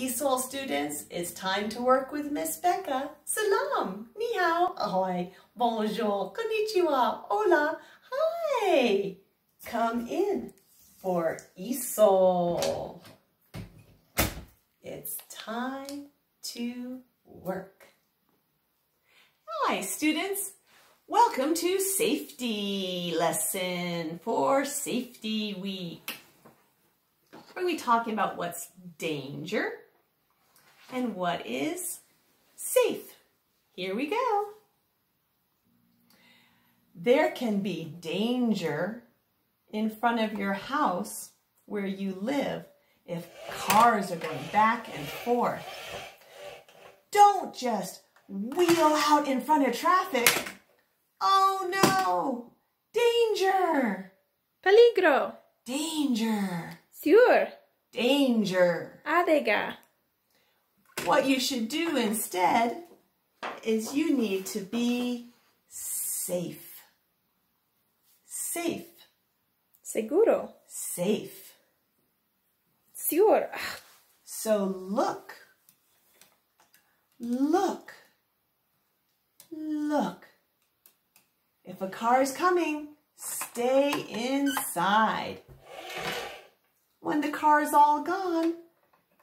ESOL students, it's time to work with Miss Becca. Salam, ni hao, ahoy, bonjour, konnichiwa, hola, hi. Come in for ESOL. It's time to work. Hi, students. Welcome to safety lesson for safety week. We're we talking about what's danger and what is safe. Here we go. There can be danger in front of your house where you live if cars are going back and forth. Don't just wheel out in front of traffic. Oh no! Danger! Peligro. Danger! Sur. Danger! Adega. What you should do instead is you need to be safe. Safe. Seguro. Safe. Sur. So look. Look. Look. If a car is coming, stay inside. When the car is all gone,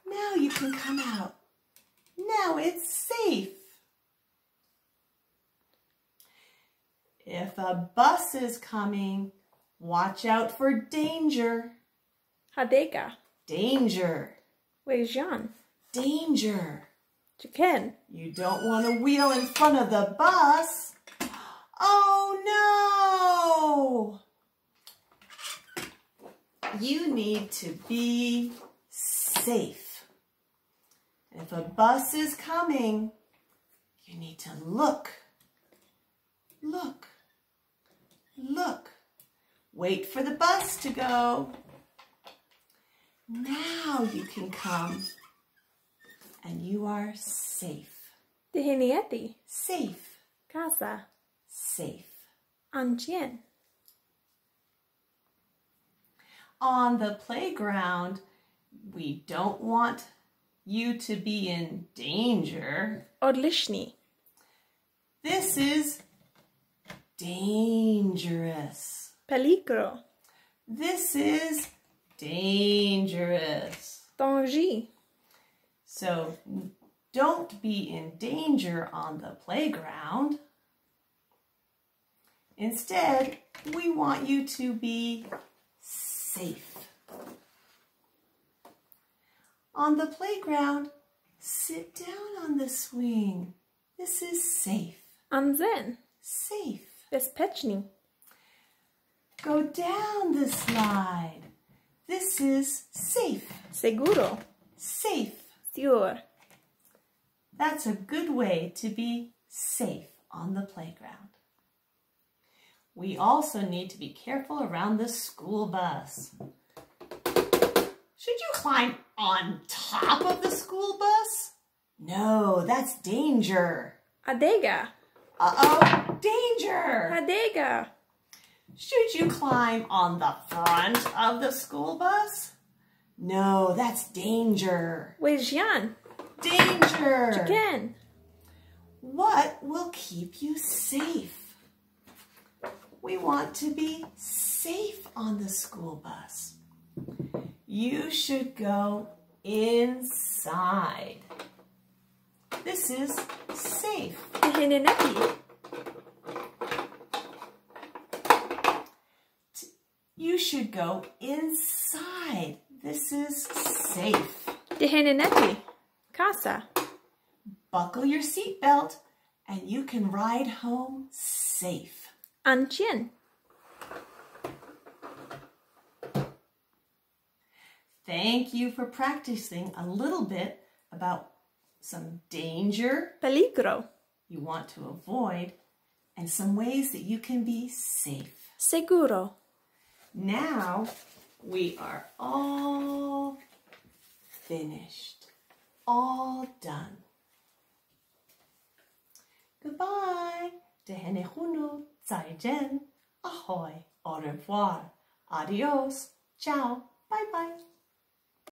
now you can come out. Now it's safe. If a bus is coming, watch out for danger. Hadega. Danger. Wejan. Danger. Chicken. You don't want to wheel in front of the bus. Oh no! You need to be safe. If a bus is coming, you need to look, look, look. Wait for the bus to go. Now you can come and you are safe. Tehenieti. Safe. Casa. Safe. Anchien. On the playground, we don't want you to be in danger. Odlishni. This is dangerous. Peligro. This is dangerous. Danger. So don't be in danger on the playground. Instead, we want you to be safe. On the playground, sit down on the swing. This is safe. Anzen. Safe. Bezpečný. Go down the slide. This is safe. Seguro. Safe. Sur. That's a good way to be safe on the playground. We also need to be careful around the school bus. Should you climb on top of the school bus? No, that's danger. Adega. Uh-oh, danger! Adega. Should you climb on the front of the school bus? No, that's danger. Wejan. Danger! Chicken. What will keep you safe? We want to be safe on the school bus. You should go inside. This is safe. You should go inside. This is safe. Teheneneti. Casa. Buckle your seatbelt and you can ride home safe. Anchien. Thank you for practicing a little bit about some danger Peligro. you want to avoid and some ways that you can be safe. Seguro. Now we are all finished, all done. Goodbye. Dehenehunu, zaijian, ahoy, au revoir, adios, ciao, bye bye.